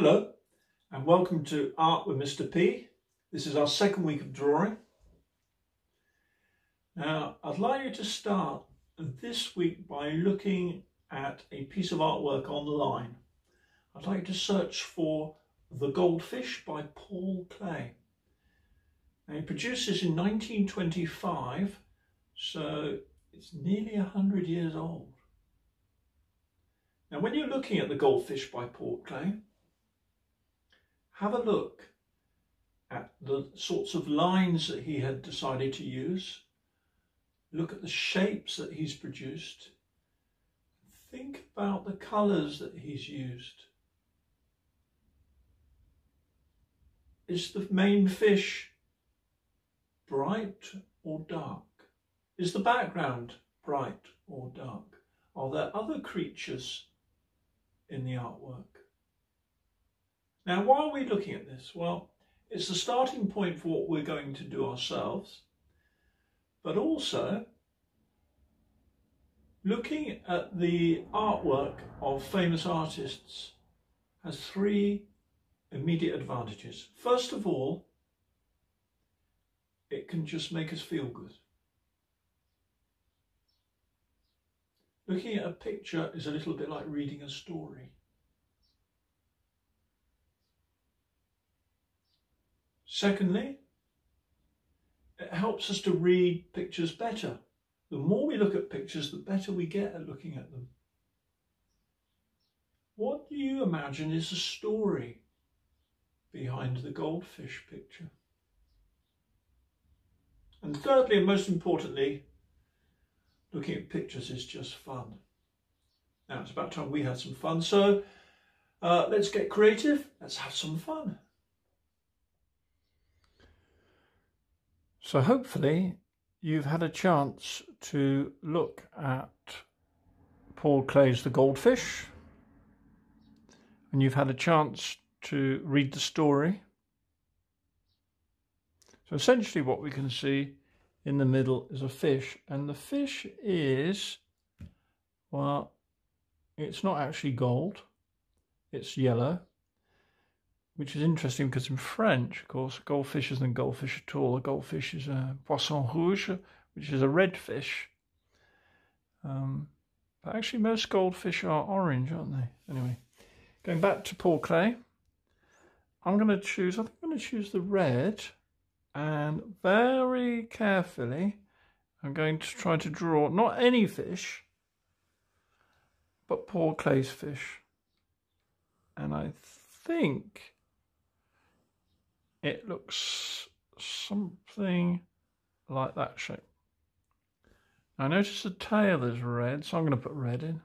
Hello and welcome to Art with Mr P. This is our second week of drawing. Now I'd like you to start this week by looking at a piece of artwork on the line. I'd like you to search for The Goldfish by Paul Klee. Now he produced this in 1925 so it's nearly 100 years old. Now when you're looking at The Goldfish by Paul Klee have a look at the sorts of lines that he had decided to use. Look at the shapes that he's produced. Think about the colours that he's used. Is the main fish bright or dark? Is the background bright or dark? Are there other creatures in the artwork? Now, why are we looking at this? Well, it's the starting point for what we're going to do ourselves, but also looking at the artwork of famous artists has three immediate advantages. First of all, it can just make us feel good. Looking at a picture is a little bit like reading a story. Secondly, it helps us to read pictures better. The more we look at pictures, the better we get at looking at them. What do you imagine is the story behind the goldfish picture? And thirdly, and most importantly, looking at pictures is just fun. Now it's about time we had some fun, so uh, let's get creative, let's have some fun. So hopefully you've had a chance to look at Paul Klee's The Goldfish and you've had a chance to read the story. So essentially what we can see in the middle is a fish and the fish is, well, it's not actually gold, it's yellow which is interesting because in French, of course, goldfish isn't goldfish at all. A goldfish is a poisson rouge, which is a red fish. Um, but actually, most goldfish are orange, aren't they? Anyway, going back to Paul Klee, I'm going to choose, I think I'm going to choose the red and very carefully, I'm going to try to draw not any fish, but Paul Klee's fish. And I think it looks something like that shape. I notice the tail is red, so I'm going to put red in.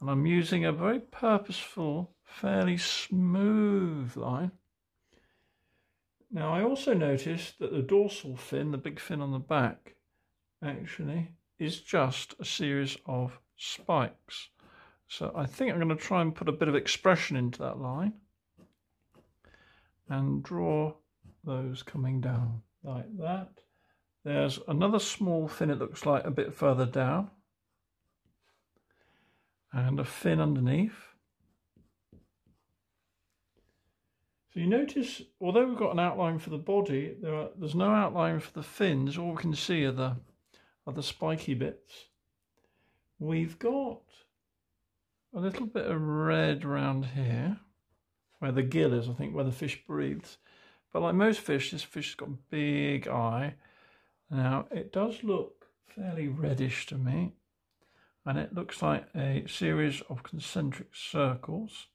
And I'm using a very purposeful, fairly smooth line. Now I also noticed that the dorsal fin, the big fin on the back, actually is just a series of spikes. So I think I'm going to try and put a bit of expression into that line and draw those coming down like that. There's another small fin, it looks like a bit further down, and a fin underneath. So you notice, although we've got an outline for the body, there are, there's no outline for the fins. All we can see are the, are the spiky bits. We've got a little bit of red around here where the gill is, I think, where the fish breathes. But like most fish, this fish has got a big eye. Now, it does look fairly reddish to me. And it looks like a series of concentric circles.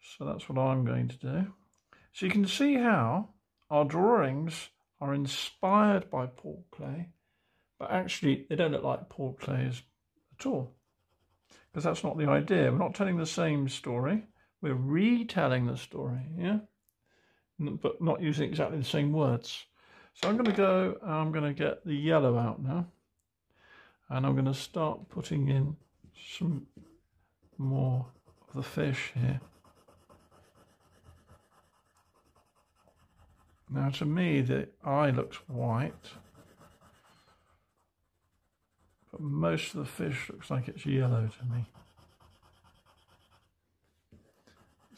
So that's what I'm going to do. So you can see how our drawings are inspired by Paul Klee, but actually they don't look like Paul Klee's at all. Because that's not the idea. We're not telling the same story. We're retelling the story, yeah? But not using exactly the same words. So I'm going to go, I'm going to get the yellow out now. And I'm going to start putting in some more of the fish here. Now to me the eye looks white. But most of the fish looks like it's yellow to me.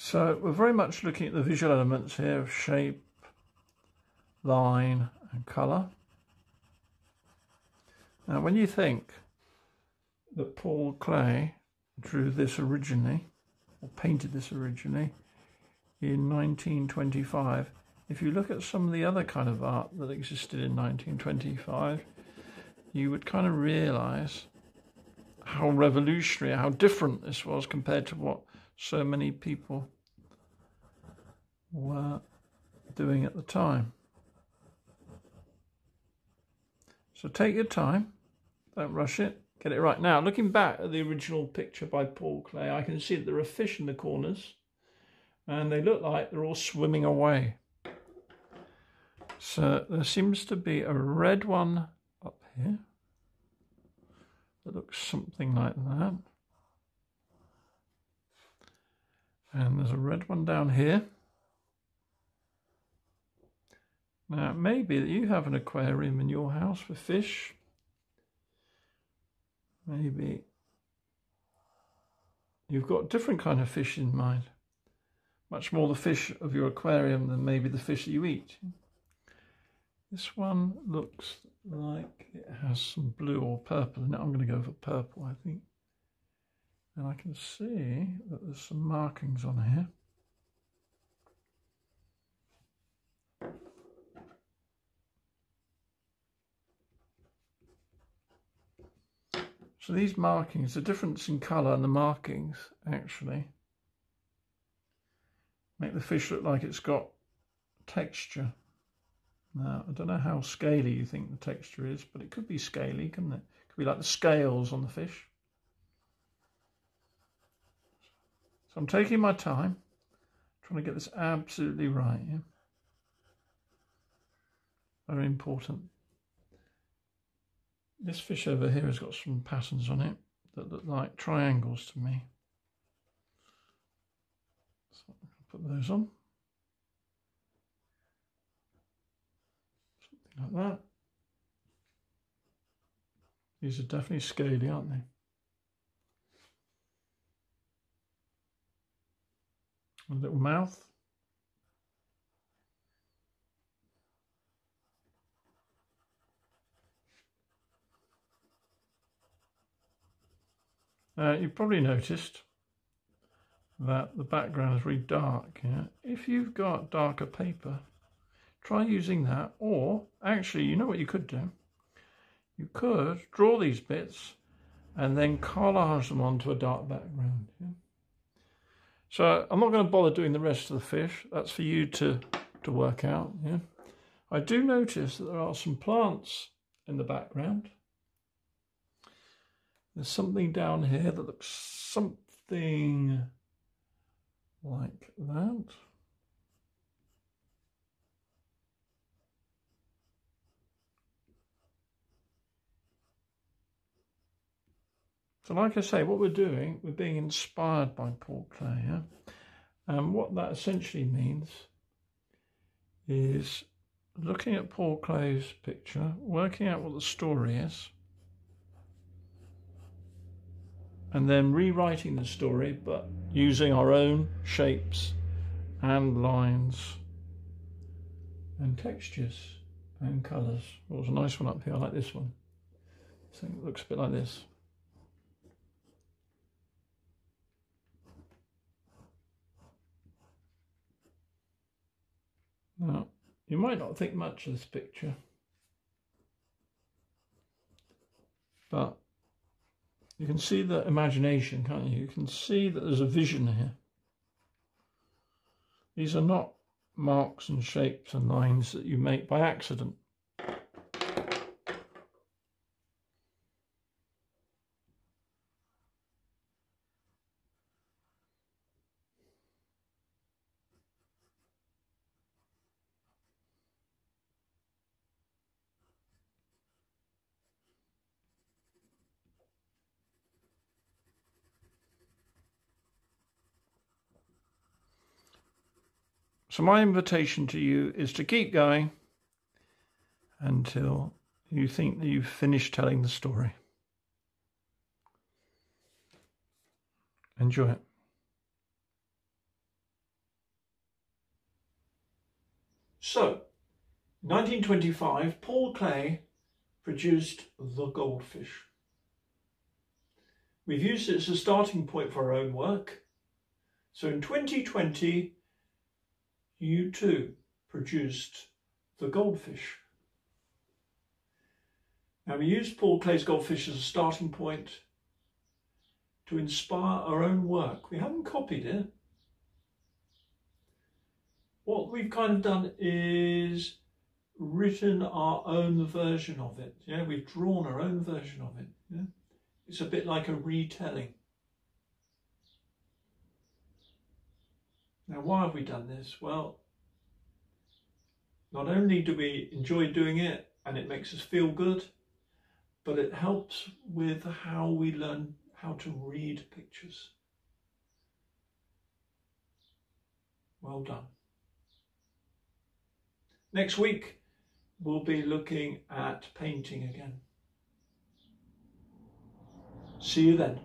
So we're very much looking at the visual elements here of shape, line and colour. Now when you think that Paul Klee drew this originally, or painted this originally, in 1925, if you look at some of the other kind of art that existed in 1925, you would kind of realise how revolutionary, how different this was compared to what so many people were doing at the time. So take your time, don't rush it, get it right. Now, looking back at the original picture by Paul Klee, I can see that there are fish in the corners and they look like they're all swimming away. So there seems to be a red one up here that looks something like that. And there's a red one down here. Now, it may be that you have an aquarium in your house for fish. Maybe you've got different kind of fish in mind. Much more the fish of your aquarium than maybe the fish that you eat. This one looks like it has some blue or purple it. I'm going to go for purple, I think. And I can see that there's some markings on here. So these markings, the difference in colour and the markings actually make the fish look like it's got texture. Now, I don't know how scaly you think the texture is, but it could be scaly, couldn't it? It could be like the scales on the fish. So I'm taking my time, trying to get this absolutely right. Yeah? Very important. This fish over here has got some patterns on it that look like triangles to me. So put those on. Something like that. These are definitely scaly, aren't they? A little mouth. Uh, you've probably noticed that the background is very dark. Yeah? If you've got darker paper, try using that. Or, actually, you know what you could do? You could draw these bits and then collage them onto a dark background. Yeah? So I'm not going to bother doing the rest of the fish. That's for you to, to work out. Yeah. I do notice that there are some plants in the background. There's something down here that looks something like that. So like I say, what we're doing, we're being inspired by Paul Klee. Yeah? And what that essentially means is looking at Paul Klee's picture, working out what the story is, and then rewriting the story but using our own shapes and lines and textures and colours. Well, oh, there's a nice one up here, I like this one. Think it looks a bit like this. Now, you might not think much of this picture, but you can see the imagination, can't you? You can see that there's a vision here. These are not marks and shapes and lines that you make by accident. So, my invitation to you is to keep going until you think that you've finished telling the story. Enjoy it. So, 1925, Paul Klee produced The Goldfish. We've used it as a starting point for our own work. So in 2020, you too produced The Goldfish. Now we used Paul Klee's Goldfish as a starting point to inspire our own work. We haven't copied it. What we've kind of done is written our own version of it. Yeah, we've drawn our own version of it. Yeah, it's a bit like a retelling. Now, why have we done this? Well, not only do we enjoy doing it and it makes us feel good, but it helps with how we learn how to read pictures. Well done. Next week, we'll be looking at painting again. See you then.